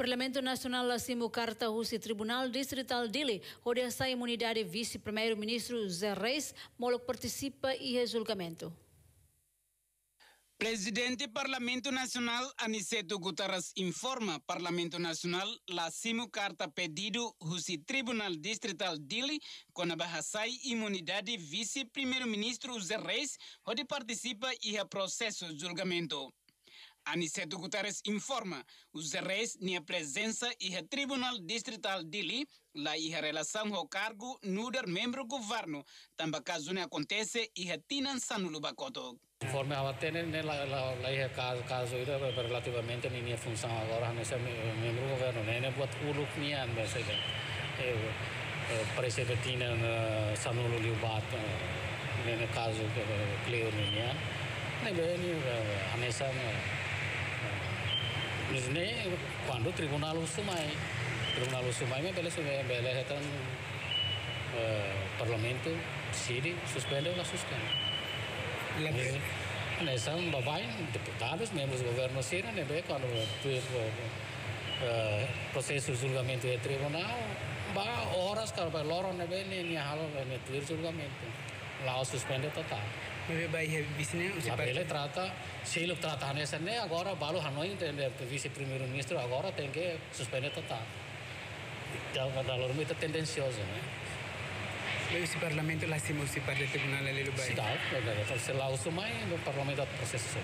Parlamento Nacional assinou carta ao Tribunal Distrital Dili, onde a imunidade vice-primeiro-ministro Zé Reis, Moloch participa e julgamento. Presidente Parlamento Nacional Aniceto Guterres informa Parlamento Nacional la simo carta pedido husi Tribunal Distrital Dili com a bahasai imunidade vice-primeiro-ministro Zé Reis, onde participa e a processo julgamento. Aniceto Guterres informa. Os reis na presença e Tribunal Distrital Dili. Lá e a relação ao cargo nuder membro governo, também caso não acontece e a tinan sanulo bacoto. Conforme a tenen la la la caso caso relativamente minha função agora nesse membro governo, né buat uluk nian biasa eh presidentina sanulo liubat nesse caso Cleo nian, né bem a nessa Disini quando tribunal usumai, tribunal usumai me bele sume bele hetan parlamento decide suspende la suspende. La são babai deputados, membros do governo né, quando o processo de julgamento é tribunal, ba horas para loro né, bem, nem halo né, tuir julgamento. Lá suspende total. Ele trata, se ele trata nessa né, agora balo Hanoi, vice-primeiro-ministro, agora tem que suspender total. Então, da loro muito tendencioso, né? Esse parlamento lá se se para o tribunal do bairro. Sim, se lá o mais no parlamento processo.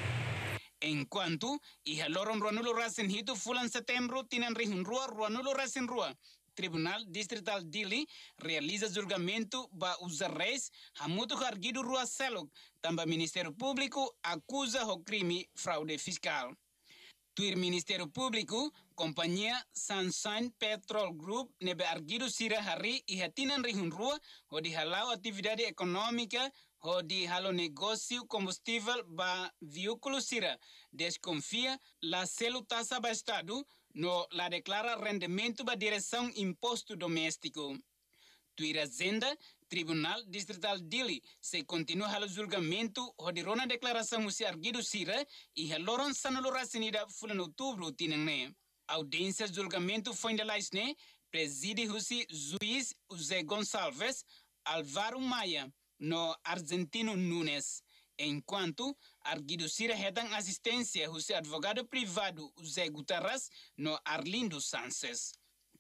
Enquanto, e a loron ruanulo rasen hito fulan setembro tinan rihun rua ruanulo rasen rua. Tribunal Distrital Dili realiza julgamento ba os reis hamuto hargido rua selok, tamba Ministério Público acusa o crime fraude fiscal. Tuir Ministério Público, Companhia Sunshine Petrol Group nebe argido sira hari hatinan rihun rua o di halau atividade econômica o di halo negócio combustível ba veículo sira desconfia la taxa ba estado no la declara rendimento da direção imposto doméstico. Tuirazenda, Tribunal Distrital Dili, se continua o julgamento, rodirou na declaração se arguido sira e haloron sanulora sinida fulan outubro tinengne. Audiência julgamento foi de laisne, preside husi juiz José Gonçalves, Alvaro Maia, no Argentino Nunes enquanto arguido Cira redan assistência o seu advogado privado José Guterres no Arlindo Sanches.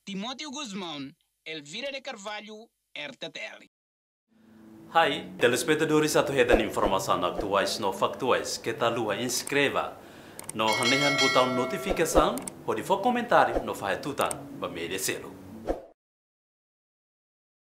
Timóteo Guzmão, Elvira de Carvalho, RTTL. Hai, telespectadores atau hedan informação atuais no factuais que tá lua inscreva no hanehan botão notificação ou de comentário no tutan ba merecê